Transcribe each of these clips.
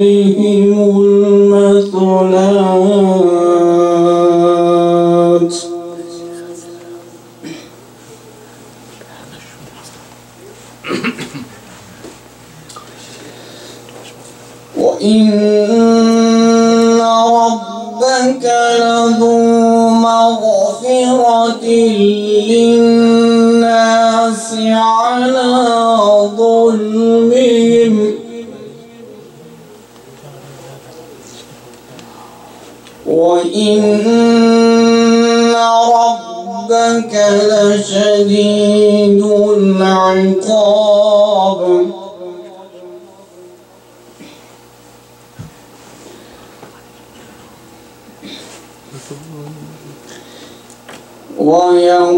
فيهم المثلان 我要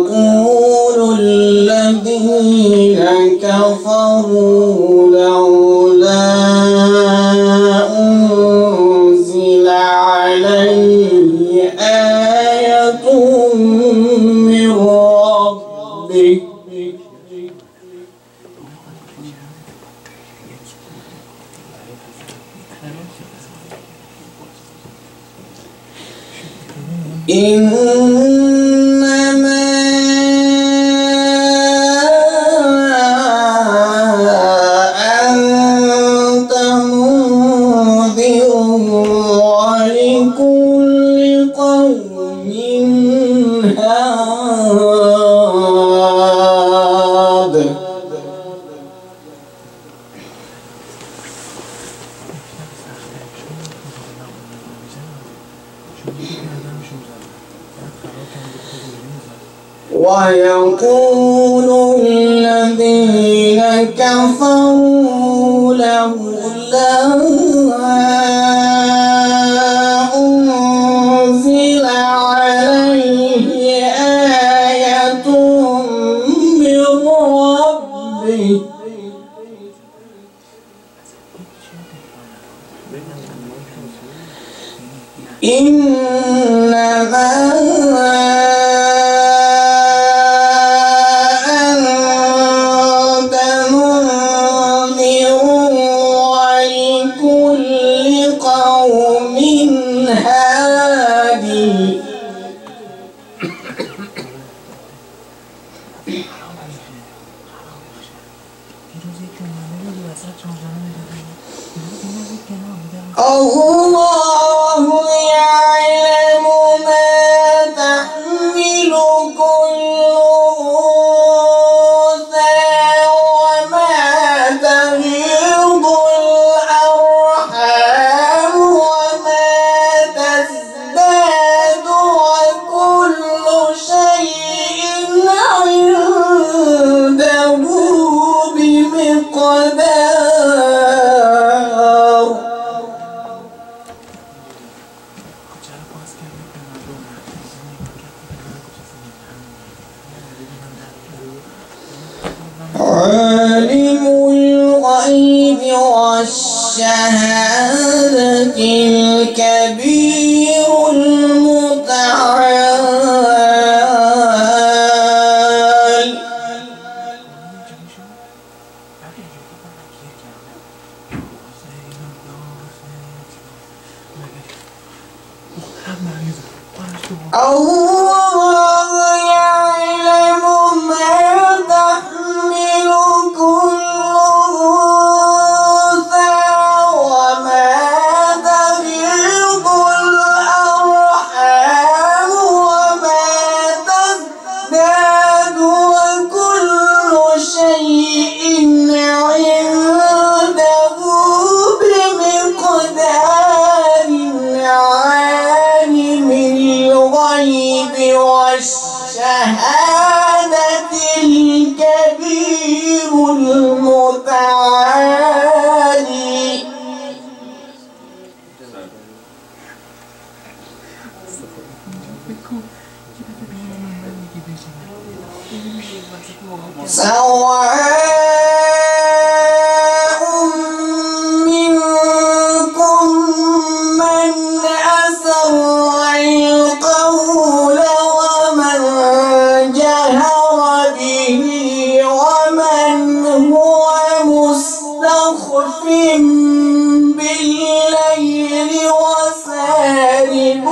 بالليل وسارب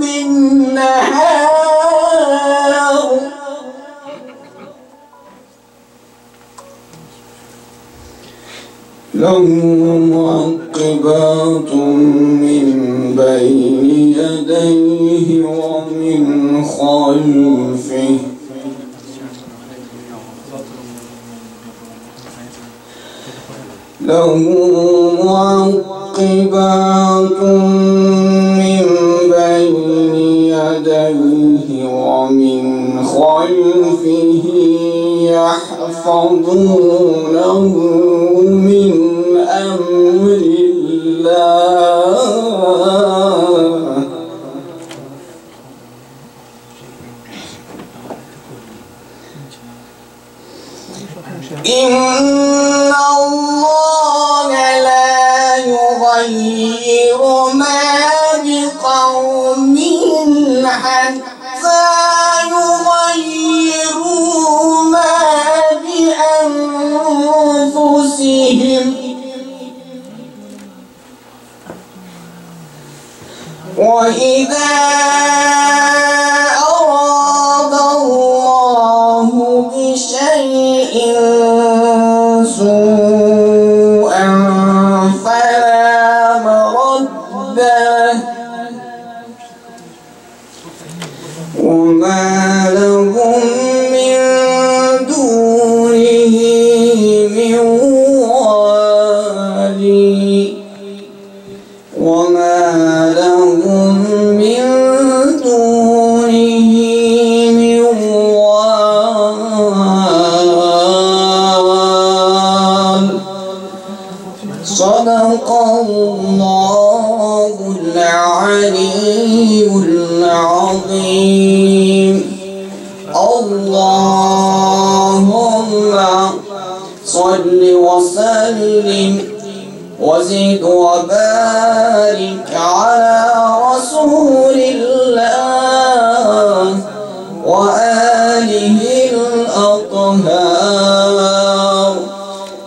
بالنهار. له معقبات من بين يديه ومن خلفه. له معقبات من بين يديه ومن خلفه يحفظونه من أمر الله. وما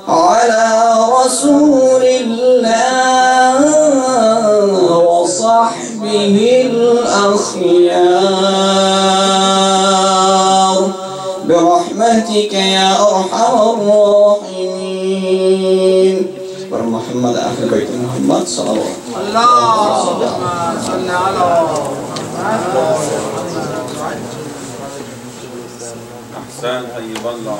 على رسول الله وصحبه الأخيار. برحمتك يا أرحم الراحمين. محمد أهل بيت محمد صلى الله عليه وسلم. اللهم صل على أحسن طيب الله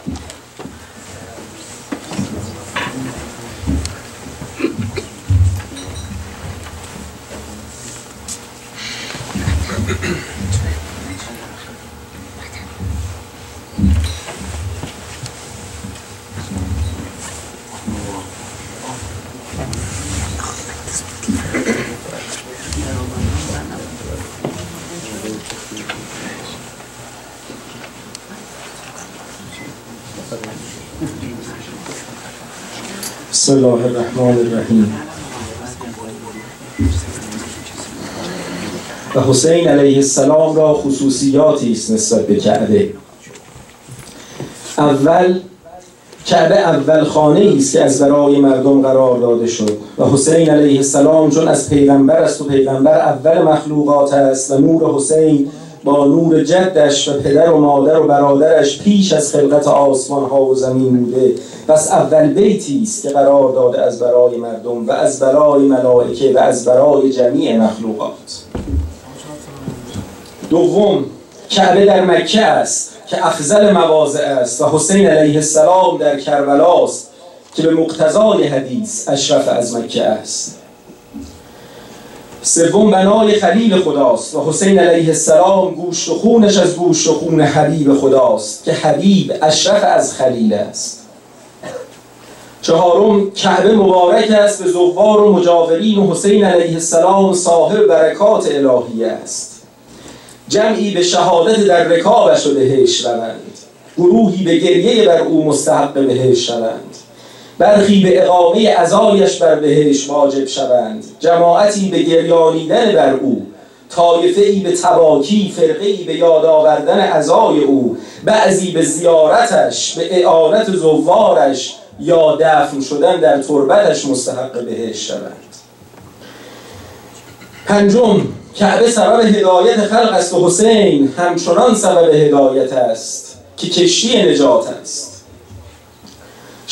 بسم الله الرحمن الرحیم و حسین علیه السلام را خصوصیاتی است نسبت به کعبه. اول کعبه اول خانه است که از برای مردم قرار داده شد. و حسین علیه السلام چون از پیغمبر است و پیغمبر اول مخلوقات است و نور حسین با نور جدش و پدر و مادر و برادرش پیش از خلقت آسمان ها و زمین بوده. پس اول بیتی است که قرار داده از برای مردم و از برای ملائکه و از برای جمیع مخلوقات. دوم کعبه در مکه است که افضل مواضع است و حسین علیه السلام در کربلاست که به مقتضای حدیث اشرف از مکه است. سوم بنای خلیل خداست و حسین علیه السلام گوشت و خونش از گوشت و خون حبیب خداست که حبیب اشرف از خلیل است. چهارم کعبه مبارک است به زوار و مجاورین و حسین علیه السلام صاحب برکات الهی است. جمعی به شهادت در رکابش و بهش روند. گروهی به گریه بر او مستحق بهش شوند. برخی به اقامه ازایش بر بهش واجب شوند. جماعتی به گریانیدن بر او طایفه ای به تباکی فرقه ای به یاد آوردن ازای او بعضی به زیارتش به اعانت زوارش یا دفن شدن در تربتش مستحق بهش شوند. پنجم کعبه سبب هدایت خلق است و حسین همچنان سبب هدایت است که کشتی نجات است.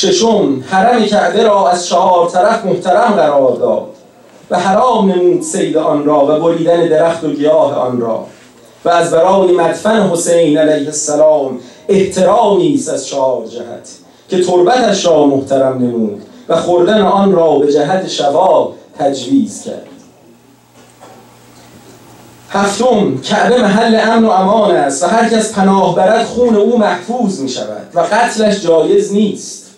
ششم حرم کعبه را از چهار طرف محترم قرار داد و حرام نمود سید آن را و بریدن درخت و گیاه آن را و از برای مدفن حسین علیه السلام احترامی است از چهار جهت که تربتش را محترم نمود و خوردن آن را به جهت شباب تجویز کرد. هفتم کعبه محل امن و امان است و هر کس پناه برد خون او محفوظ می شود و قتلش جایز نیست.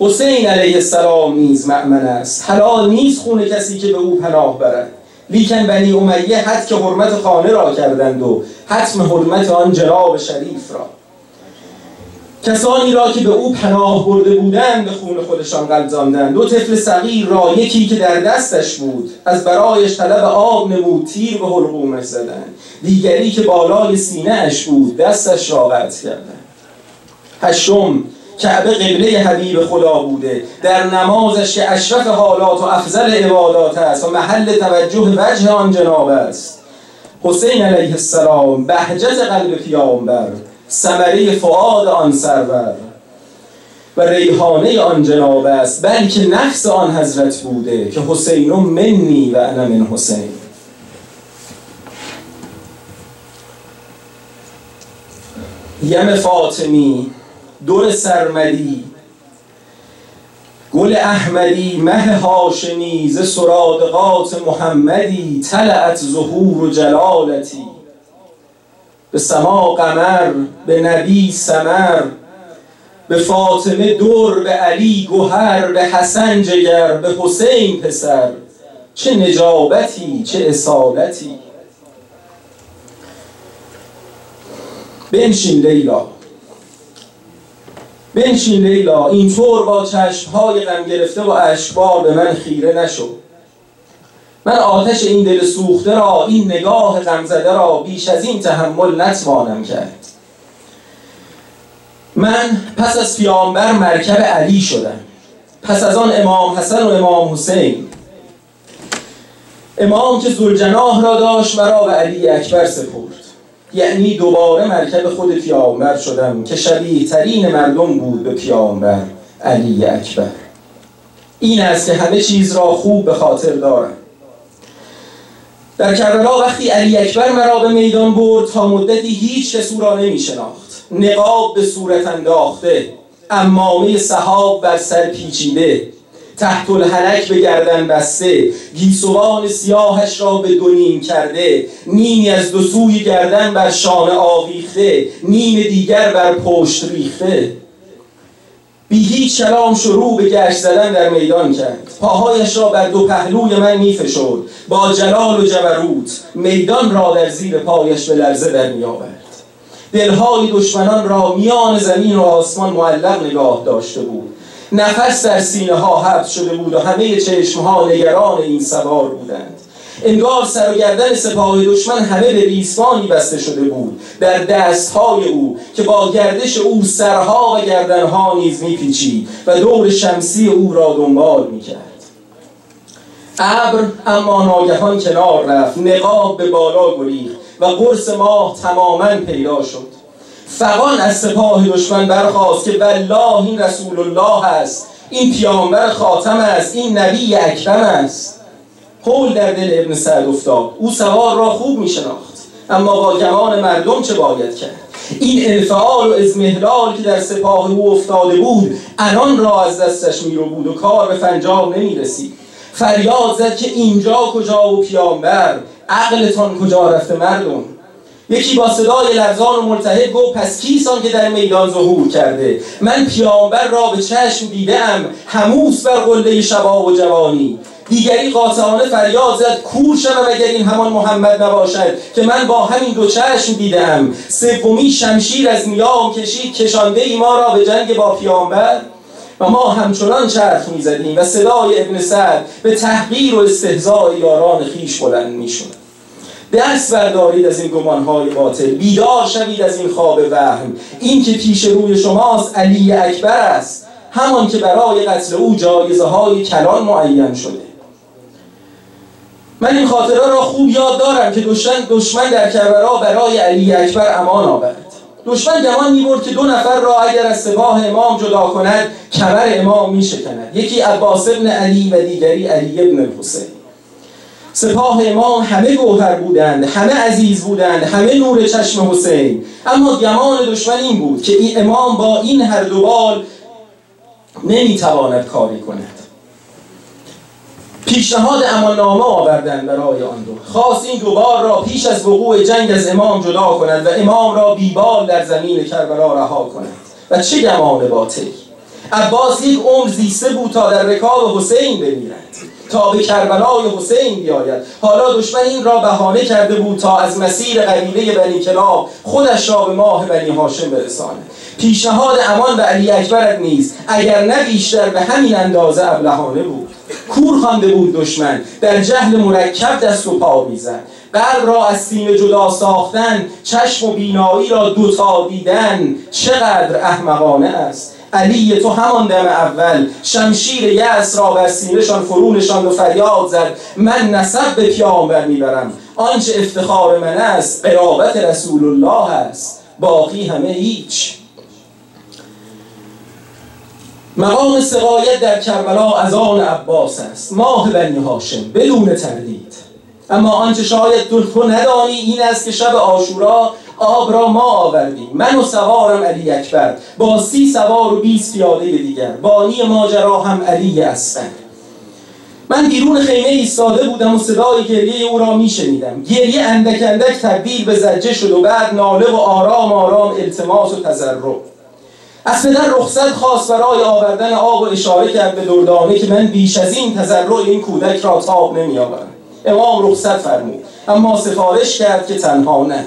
حسین علیه السلام نیز مأمن است. حلال نیست خون کسی که به او پناه برد. لیکن بنی امیه حد که حرمت خانه را کردند و حتم حرمت آن جناب شریف را. کسانی را که به او پناه برده بودند به خون خودشان قلزاندند دو طفل صغیر را یکی که در دستش بود از برایش طلب آب نمود تیر به حلقومش زدند. دیگری که بالای سینه اش بود دستش را قطع کردند. هشتم کعبه قبله حبیب خدا بوده. در نمازش که اشرف حالات و افضل عبادات است و محل توجه وجه آن جناب است. حسین علیه السلام بهجت قلب پیامبر ثمره فعاد آن سرور. و ریحانه آن جناب است بلکه نفس آن حضرت بوده که حسین منی و انا من حسین. یم فاطمی دور سرمدی. گل احمدی مه هاشمی ز سرادقات محمدی طلعت ظهور و جلالتی. به سما قمر به نبی سمر به فاطمه دور به علی گوهر به حسن جگر به حسین پسر. چه نجابتی چه اصالتی. بنشین لیلا. بنشین لیلا اینطور با چشمهای غم گرفته و اشکبار به من خیره نشو من آتش این دل سوخته را این نگاه غمزده را بیش از این تحمل نتوانم کرد. من پس از پیامبر مرکب علی شدم. پس از آن امام حسن و امام حسین. امام که زلجناه را داشت مرا به علی اکبر سپرد. یعنی دوباره مرکب خود پیامبر شدم که شبیه ترین مردم بود به پیامبر علی اکبر. این است که همه چیز را خوب به خاطر دارم. در کربلا وقتی علی اکبر مرا به میدان برد تا مدتی هیچ کس او را نمی شناخت نقاب به صورت انداخته امامه صحاب بر سر پیچیده. تحت الحلک به گردن بسته. گیسوان سیاهش را به دو کرده. نیمی از دو سوی گردن بر شانه آویخته. نیم دیگر بر پشت ریخته. بی هیچ کلام شروع به گشت زدن در میدان کرد. پاهایش را بر دو پهلوی من میفشرد. با جلال و جبروت میدان را در زیر پایش به لرزه در میآورد. دلهای دشمنان را میان زمین و آسمان معلق نگاه داشته بود. نفس در سینه ها حبس شده بود و همه چشم ها نگران این سوار بودند. انگار سر و گردن سپاه دشمن همه به ریسمانی بسته شده بود. در دستهای او که با گردش او سرها و گردنها نیز میپیچید و دور شمسی او را دنبال می‌کرد. ابر اما ناگهان کنار رفت نقاب به بالا گریخت و قرص ماه تماما پیدا شد. فقان از سپاه دشمن برخواست که والله این رسول الله است. این پیامبر خاتم است این نبی اکرم است. حول در دل ابن سعد افتاد. او سوار را خوب می شناخت اما با گمان مردم چه باید کرد؟ این انفعال و ازمهلال که در سپاه او افتاده بود انان را از دستش می رو بود و کار به فنجام نمی رسید فریاد زد که اینجا کجا و پیامبر؟ عقلتان کجا رفته مردم؟ یکی با صدای لرزان و ملتهب گفت پس کیسان که در میدان ظهور کرده؟ من پیامبر را به چشم دیدم هموس بر قله شباب و جوانی. دیگری قاطعانه فریاد زد کور شوم اگر این همان محمد نباشد که من با همین دو چشم دیدم سومی شمشیر از نیام کشید کشانده ای ما را به جنگ با پیامبر. و ما همچنان چرخ می‌زدیم و صدای ابن سعد به تحقیر و استهزاء یاران خیش بلند می‌شد. دست بردارید از این گمانهای باطل بیدار شوید از این خواب وهم. این که پیش روی شماست علی اکبر است. همان که برای قتل او جایزه های کلان معین شده. من این خاطره را خوب یاد دارم که دشمن دشمن در کربلا برای علی اکبر امان آورد. دشمن گمان می‌برد که دو نفر را اگر از سپاه امام جدا کند کمر امام میشکند. یکی عباس ابن علی و دیگری علی ابن الحسین سپاه امام همه گوهر بودند همه عزیز بودند همه نور چشم حسین. اما گمان دشمن این بود که این امام با این هر دو بال نمی‌تواند کاری کند. پیشنهاد اماننامه آوردند برای آن دو. خواست این دوبار را پیش از وقوع جنگ از امام جدا کند و امام را بیبال در زمین کربلا رها کند. و چه گمان باطلی عباس یک عمر زیسته بود تا در رکاب حسین بمیرد. تا به کربلای حسین بیاید. حالا دشمن این را بهانه کرده بود تا از مسیر قبیله بنی کلاب خودش را به ماه بنی هاشم برساند. پیشنهاد امان به علی اکبرت نیست اگر نه بیشتر به همین اندازه ابلهانه بود. کور خوانده بود دشمن در جهل مرکب دست و پا می‌زد. قلب را از سینه جدا ساختن چشم و بینایی را دوتا دیدن چقدر احمقانه است. علی تو همان دم اول. شمشیر یأس را بر سینهشان فرو نشاند و فریاد زد. من نسب به پیامبر می‌برم آنچه افتخار من است قرابت رسول الله است. باقی همه هیچ. مقام سقایت در کربلا از آن عباس است. ماه بنی هاشم بدون تردید. اما آنچه شاید تو ندانی این است که شب آشورا آب را ما آوردیم. من و سوارم علی اکبر. با سی سوار و بیست پیاده دیگر. بانی ماجرا هم علی اصغر. من بیرون خیمه ایستاده بودم و صدای گریه او را میشنیدم گریه اندک اندک تبدیل به زجه شد و بعد ناله و آرام آرام التماس و تضرع. از پدر رخصت خواست برای آوردن آب و اشاره کرد به دردانه که من بیش از این تضرع این کودک را تاب نمیآورم امام رخصت فرمود. اما سفارش کرد که تنها نه.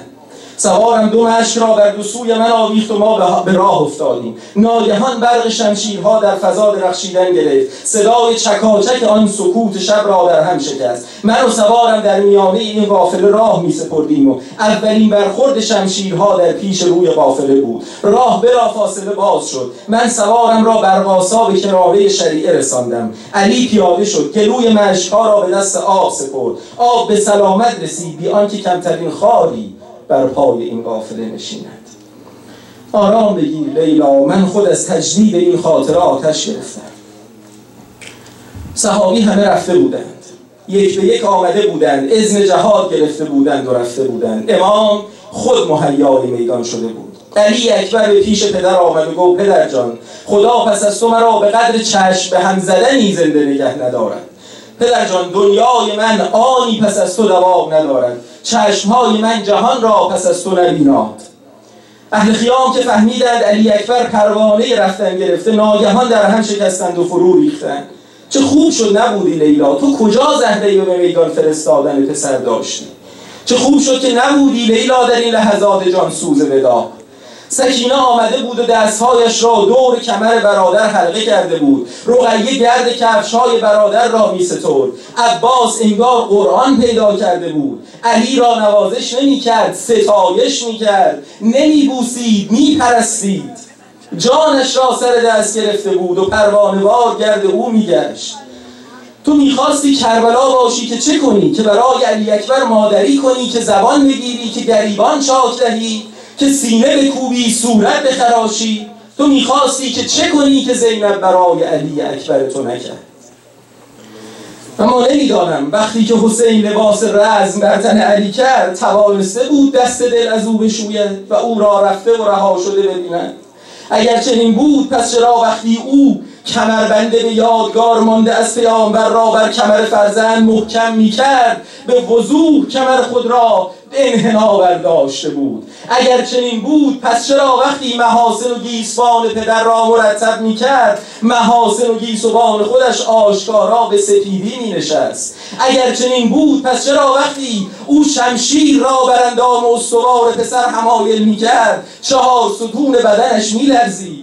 سوارم دو مشک را بر سوی من آویخت و ما به راه افتادیم. ناگهان برق شمشیرها در فضا درخشیدن گرفت. صدای چکاچک آن سکوت شب را در هم شکست. من و سوارم در میانه این قافله راه می سپردیم و اولین برخورد شمشیرها در پیش روی قافله بود. راه بلا فاصله باز شد. من سوارم را بر قاسا به کناره شریعه رساندم. علی پیاده شد گلوی مشکها را به دست آب سپرد. آب به سلامت رسید بی آنکه کمترین خاری. بر پای این قافله نشیند آرام بگیر لیلا من خود از تجدید این خاطره آتش گرفتم. صحابی همه رفته بودند. یک به یک آمده بودند. اذن جهاد گرفته بودند و رفته بودند. امام خود مهیای میدان شده بود. علی اکبر به پیش پدر آمد و گفت پدر جان خدا پس از تو مرا به قدر چشم به هم زدنی زنده نگه ندارد. پدر جان دنیای من آنی پس از تو دوام ندارد. چشمهای من جهان را پس از تو نبیناد. اهل خیام که فهمیدند علی اکبر پروانه رفتن گرفته ناگهان در هم شکستند و فرو ریختند چه خوب شد نبودی لیلا. تو کجا زهره به میدان فرستادن پسر داشتی؟ چه خوب شد که نبودی لیلا در این لحظات جان سوز ودا. سکینه آمده بود و دستهایش را دور کمر برادر حلقه کرده بود. رقیه گرد کفشهای برادر را می سترد عباس انگار قرآن پیدا کرده بود. علی را نوازش نمی کرد ستایش می کرد نمی بوسید می پرستید جانش را سر دست گرفته بود و پروانوار گرد او می گشت تو می‌خواستی کربلا باشی که چه کنی؟ که برای علی اکبر مادری کنی که زبان بگیری که گریبان چاک دهی؟ که سینه بکوبی صورت بخراشی. تو می‌خواستی که چه کنی که زینب برای علی اکبر تو نکرد اما نمی‌دانم. وقتی که حسین لباس رزم بر تن علی کرد توانسته بود دست دل از او بشوید و او را رفته و رها شده ببیند. اگر چنین بود پس چرا وقتی او کمربنده به یادگار مانده از پیامبر را بر کمر فرزند محکم می‌کرد. به وضوح کمر خود را انحنا برداشته بود. اگر چنین بود پس چرا وقتی محاسن و گیسوان پدر را مرتب می‌کرد محاسن و گیسوان خودش آشکارا به سپیدی می نشست اگر چنین بود پس چرا وقتی او شمشیر را بر اندام استوار پسر حمایل می‌کرد چهار ستون بدنش میلرزید؟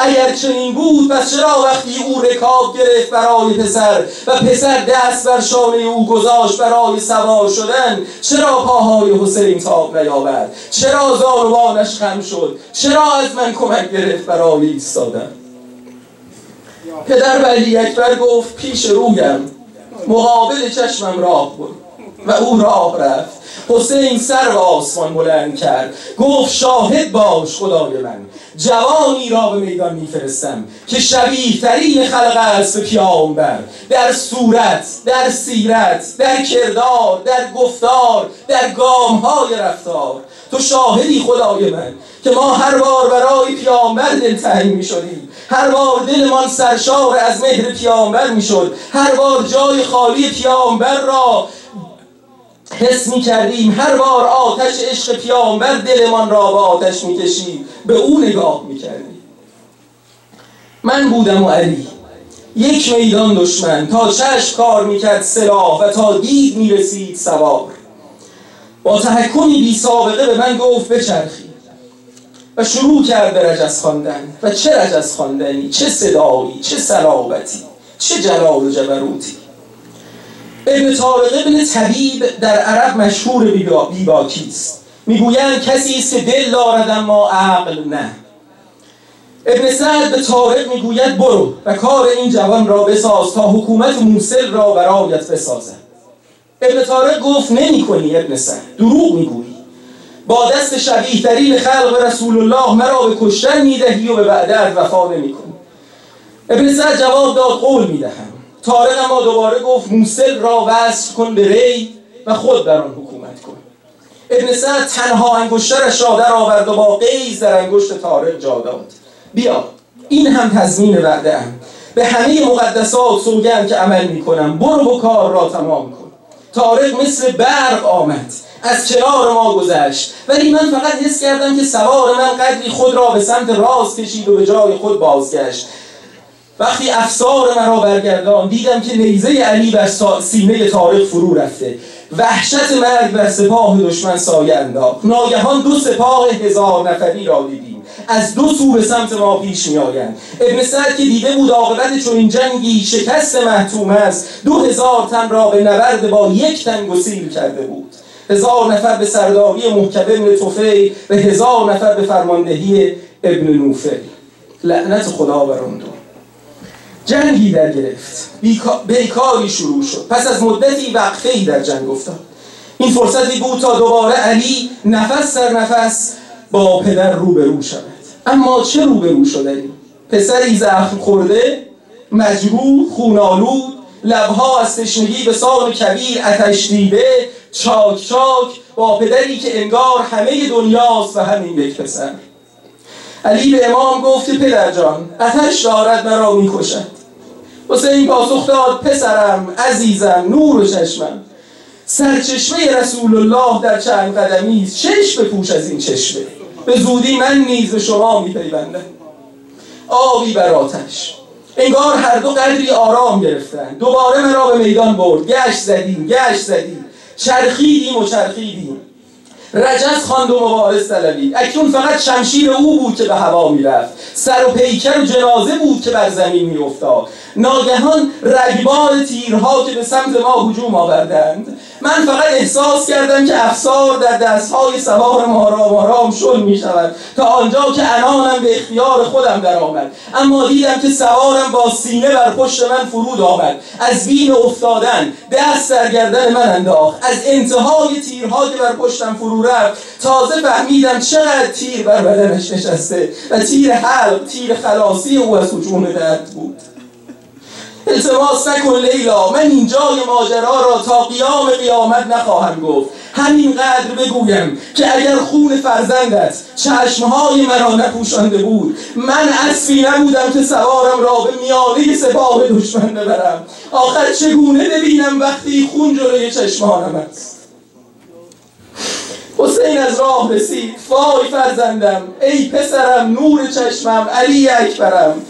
اگر چنین بود پس چرا وقتی او رکاب گرفت برای پسر و پسر دست بر شانه او گذاشت برای سوار شدن چرا پاهای حسین تاب نیاورد؟ چرا زانوانش خم شد؟ چرا از من کمک گرفت برای ایستادن؟ پدر ولی اکبر گفت پیش رویم. مقابل چشمم راه بود. و او راه رفت. حسین سر به آسمان بلند کرد. گفت شاهد باش خدای من. جوانی را به میدان میفرستم که شبیه ترین خلق است به پیامبر. در صورت در سیرت در کردار در گفتار در گام های رفتار. تو شاهدی خدای من که ما هر بار برای پیامبر دلتنگ می شدیم هر بار دلمان سرشار از مهر پیامبر می شد هر بار جای خالی پیامبر را حس می کردیم هر بار آتش عشق پیامبر دلمان را به آتش می کشید به او نگاه می کردیم من بودم و علی. یک میدان دشمن. تا چشم کار می‌کرد سلاح و تا دید می‌رسید سوار. با تحکمی بی سابقه به من گفت بچرخی. و شروع کرد به رجز خواندن. و چه رجز خواندنی؟ چه صدایی؟ چه صلابتی؟ چه جلال و جبروتی؟ ابن طارق ابن طبیب در عرب مشهور بیباکی است. می‌گویند کسی است که دل دارد اما عقل نه. ابن سعد به طارق می‌گوید برو و کار این جوان را بساز تا حکومت موسل را برایت بسازد. ابن طارق گفت نمی کنی ابن سعد. دروغ می‌گویی. با دست شبیه ترین خلق رسول الله مرا به کشتن می‌دهی و به بعدت وفا نمی کنی ابن سعد جواب داد قول می‌دهم. طارق اما دوباره گفت موسل را وصل کن به ری و خود در آن حکومت کن. ابن سعد تنها انگشترش را در آورد و با قیز در انگشت طارق جا داد. بیا این هم تضمین وعده هم به همه مقدسات سوگند که عمل می‌کنم برو و کار را تمام کن. طارق مثل برق آمد. از کنار ما گذشت. ولی من فقط حس کردم که سوار من قدری خود را به سمت راست کشید و به جای خود بازگشت. وقتی افسار مرا برگردان دیدم که نیزه علی بر سینه طارق فرو رفته. وحشت مرگ بر سپاه دشمن سایه انداخت. ناگهان دو سپاه هزار نفری را دیدیم. از دو سو به سمت ما پیش می آیند ابن سعد که دیده بود عاقبت چون این جنگی شکست محتوم است دو هزار تن را به نبرد با یک تن گسیل کرده بود. هزار نفر به سرداری محکب ابن توفی و هزار نفر به فرماندهی ابن نوفل. لعنت خدا بر اون دو. جنگی در گرفت. بیکاری شروع شد. پس از مدتی وقفه ای در جنگ افتاد. این فرصتی بود تا دوباره علی نفس در نفس با پدر روبرو شود. اما چه روبرو شدنی پسری زخم خورده مجروح خونالود لبها از تشنگی به سان کبیر اتش دیده چاک چاک با پدری که انگار همه دنیاست و همین یک پسر. علی به امام گفت پدر جان اتش دارد مرا می‌کشد. حسین پاسخ داد پسرم عزیزم نور و چشمم. سرچشمه رسول الله در چند قدمی است. چشم بپوش از این چشمه. به زودی من نیز به شما میپیوندم. آبی بر آتش. انگار هر دو قدری آرام گرفتن دوباره مرا به میدان برد. گشت زدیم گشت زدیم. چرخیدیم و چرخیدیم. رجز خواند و مبارز طلبید اکنون فقط شمشیر او بود که به هوا می‌رفت. سر و پیکر جنازه بود که بر زمین میافتاد. ناگهان رگبار تیرها که به سمت ما هجوم آوردند. من فقط احساس کردم که افسار در دستهای سوار آرام آرام شل می شود تا آنجا که انانم به اختیار خودم در آمد اما دیدم که سوارم با سینه بر پشت من فرود آمد. از بین افتادن دست در گردن من انداخت. از انتهای تیرها که بر پشتم فرو رفت تازه فهمیدم چقدر تیر بر بدنش نشسته و تیر حلق تیر خلاصی او از حجوم درد بود. التماس نکن لیلا من اینجای ماجرا را تا قیام قیامت نخواهم گفت. همینقدر بگویم که اگر خون فرزندت چشمهای مرا نپوشانده بود من اسبی نبودم که سوارم را به میانه سپاه دشمن ببرم. آخر چگونه ببینم وقتی خون جلوی چشمانم است؟ حسین از راه رسید. فای فرزندم ای پسرم نور چشمم علی اکبرم.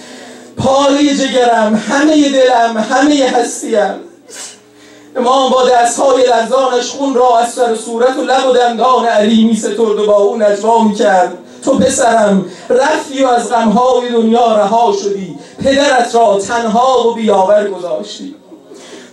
پاره جگرم همه دلم همه هستیم. امام با دستهای لرزانش خون را از سر صورت و لب و دندان علی می سترد و با او نجوا کرد تو پسرم رفتی و از غمهای دنیا رها شدی. پدرت را تنها و بیاور گذاشتی.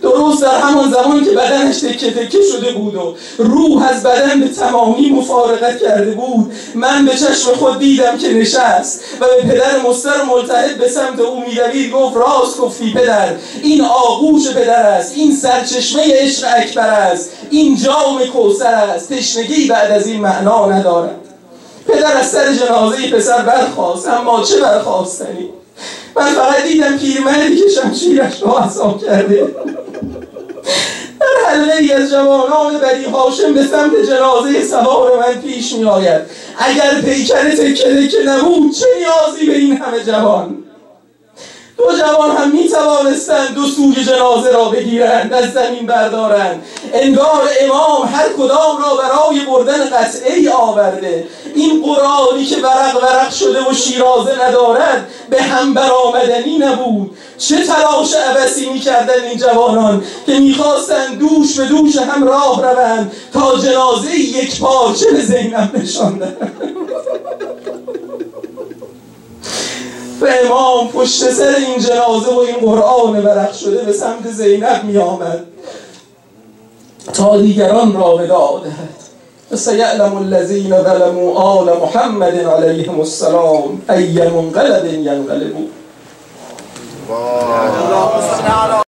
درست در همان زمان که بدنش تکه تکه شده بود و روح از بدن به تمامی مفارقت کرده بود من به چشم خود دیدم که نشست و به پدر مستر ملتحد به سمت او میدوید گفت راست گفتی پدر این آغوش پدر است این سرچشمه عشق اکبر است این جام کوسر است تشنگی بعد از این معنا ندارد. پدر از سر جنازه پسر برخواست اما چه برخواستنی من فقط دیدم پیرمردی که شمشیرش را عصا کرده. در ای از جوانان بری هاشم به سمت جنازه سوار من پیش می آید اگر پیکر تکه نبود چه نیازی به این همه جوان؟ دو جوان هم می توانستند دو سوی جنازه را بگیرند از زمین بردارند. انگار امام هر کدام را برای بردن قطعه آورده. این قرآنی که ورق ورق شده و شیرازه ندارد به هم برآمدنی نبود. چه تلاش عبسی می‌کردن این جوانان که می‌خواستند دوش به دوش هم راه روند تا جنازه یک پارچه به زینب و امام پشت سر این جنازه و این قرآن ورق شده به سمت زینب می آمد. تا دیگران را وداع دهد. فسيعلم الذين ظلموا آل محمد عليهم السلام أي منقلب على